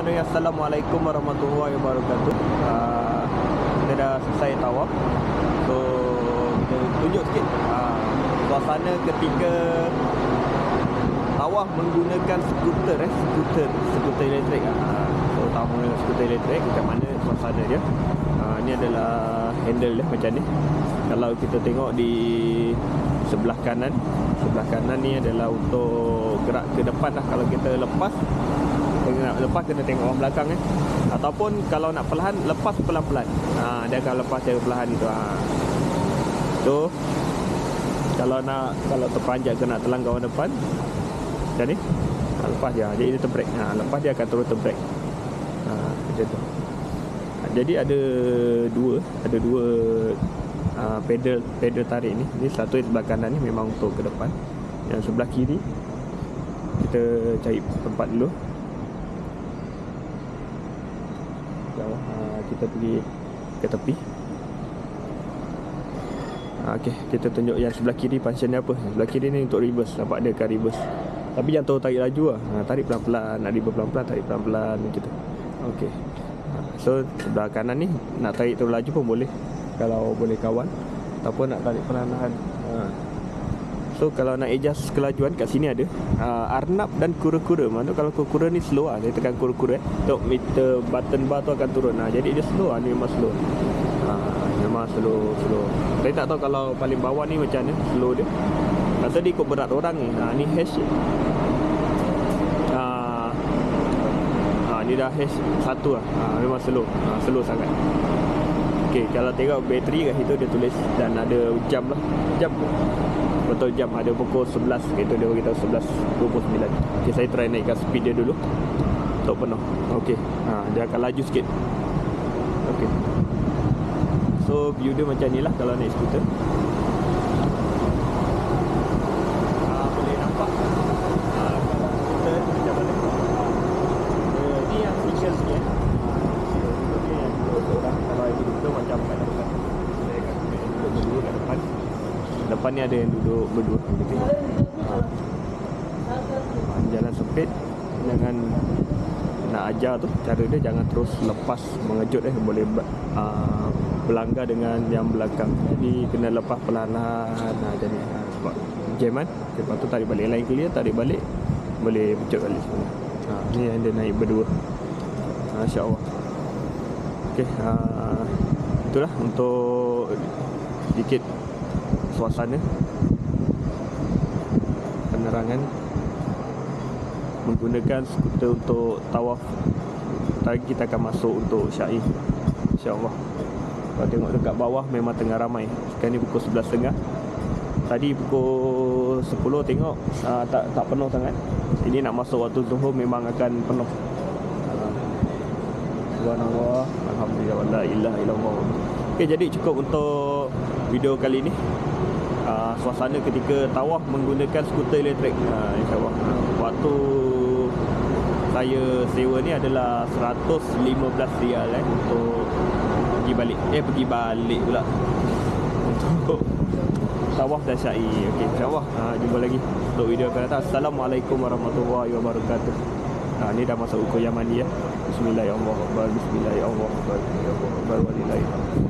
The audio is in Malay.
Bismillahirrahmanirrahim Assalamualaikum warahmatullahi wabarakatuh. Uh, Kita dah selesai tawaf. So Kita tunjuk sikit uh, Suasana ketika Tawaf menggunakan skuter eh? Skuter Skuter elektrik uh, So tawaf menggunakan skuter elektrik Macam mana suasana dia? Uh, Ini adalah handle dia macam ni. Kalau kita tengok di Sebelah kanan Sebelah kanan ni adalah untuk Gerak ke depan lah. Kalau kita lepas kita nak lepas kena tengok orang belakang eh. Ataupun kalau nak perlahan lepas pelan-pelan. Ha dia akan lepas secara perlahan itu ha. So kalau nak kalau terpanjat ke nak terlanggar orang depan macam ni. Ha, lepas dia. Jadi dia terbrek. Ha, lepas dia akan terus terbrek. Ha, macam tu. Ha, jadi ada dua ada dua uh, pedal pedal tarik ni. Ni satu yang sebelah kanan ni memang untuk ke depan. Yang sebelah kiri kita cari tempat dulu jauh uh, kita pergi ke tepi. Uh, Okey, kita tunjuk yang sebelah kiri function dia apa. Sebelah kiri ni untuk reverse nampak dia kan reverse. Tapi jangan tahu tarik laju lah. Uh, tarik pelan-pelan nak reverse pelan-pelan tarik pelan-pelan macam tu. Okey. Uh, so sebelah kanan ni nak tarik terlalu laju pun boleh. Kalau boleh kawan. Ataupun nak tarik uh. So kalau nak adjust kelajuan kat sini ada uh, Arnab dan kura-kura. Maksudnya kalau kura-kura ni slow lah Saya tekan kura-kura eh. Untuk meter button bar tu akan turun. Lah Jadi dia slow lah Ni memang slow. Uh, Memang slow slow. Saya tak tahu kalau paling bawah ni macam mana Slow dia. Rasa dia ikut berat orang ni. Uh, Ni hash uh, uh, Ni dah hash satu lah uh, Memang slow. Uh, Slow sangat Okay, kalau tengok bateri kat situ dia tulis dan ada jam lah. Jam. Betul jam. Ada pukul 11 Itu dia beritahu 11.29 Okay, saya try naikkan speed dia dulu. Untuk penuh. Okay, ha, dia akan laju sikit. Okay So, view dia macam ni lah kalau naik skuter ha, Boleh nampak ha, Kalau skuter macam mana uh, Ni yang features ni eh orang kalau yang duduk tu macam kat depan saya akan duduk berdua kat depan depan ni ada yang duduk berdua. Gitu ha. jalan sempit. Jangan nak ajar tu. Cara dia jangan terus lepas mengejut eh. Boleh uh, berlanggar dengan yang belakang. Jadi kena lepas perlahan-lahan. Ha, jadi ha, sebab jam kan. Lepas tu tarik balik lain clear tarik balik boleh pecut balik semua. Ha, ni yang dia naik berdua. Masya Allah Okey, uh, itulah untuk sedikit suasana penerangan menggunakan skuter untuk tawaf. Lagi kita akan masuk untuk syair. Insya-Allah. Kalau tengok dekat bawah memang tengah ramai. Sekarang ni pukul 11.30. Tadi pukul 10 tengok uh, tak tak penuh sangat. Ini nak masuk waktu zuhur memang akan penuh. Subhanallah Alhamdulillah La ilaha illallah Okay jadi cukup untuk Video kali ni uh, Suasana ketika tawaf Menggunakan skuter elektrik uh, InsyaAllah Waktu Saya sewa ni adalah 115 rial eh, Untuk Pergi balik Eh pergi balik pula Untuk Tawaf dan syai Okay insyaAllah uh, Jumpa lagi Untuk video akan datang Assalamualaikum warahmatullahi wabarakatuh Ha, ni dah masuk ukur Yamani ya. Bismillahirrahmanirrahim. Bismillahirrahmanirrahim. Bismillahirrahmanirrahim.